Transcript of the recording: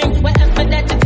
things wherever that you